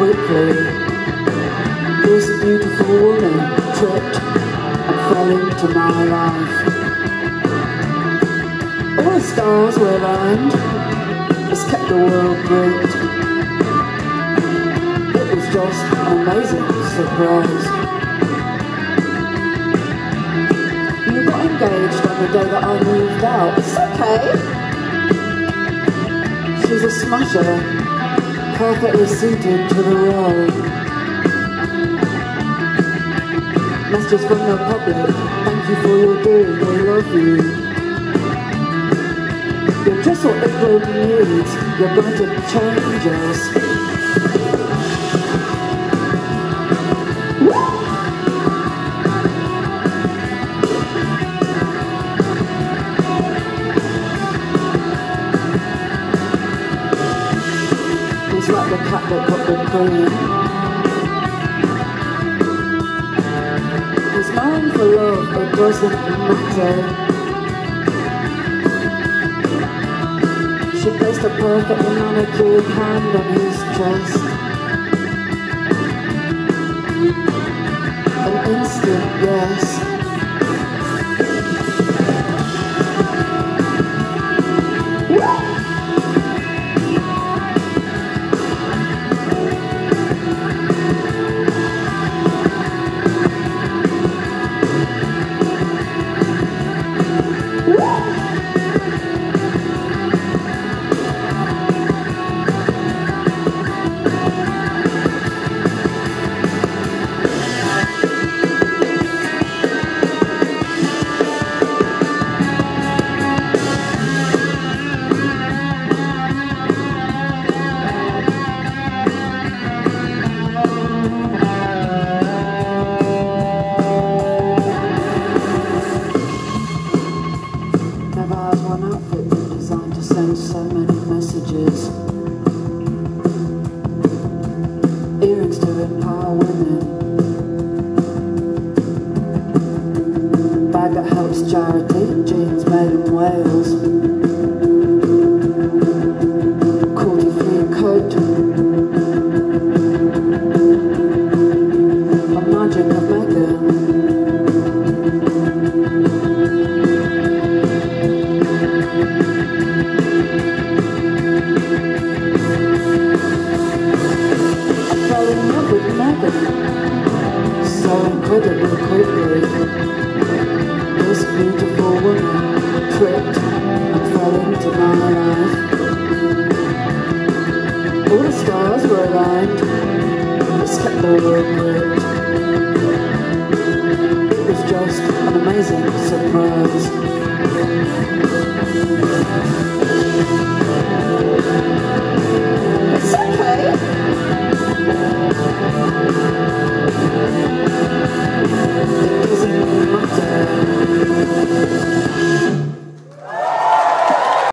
quickly. This beautiful woman tripped and fell into my life. All the stars were aligned, it's kept the world great. It was just an amazing surprise. You got engaged on the day that I moved out. It's okay. She's a smasher, perfectly suited to the role. Messages from the public, thank you for your doing, we love you. You're just what England needs, you're going to change us. He's mine for love, it doesn't matter. She placed a perfect manicured hand on his chest. An instant yes. Send so many messages. Earrings to empower women. Bag that helps charity, All the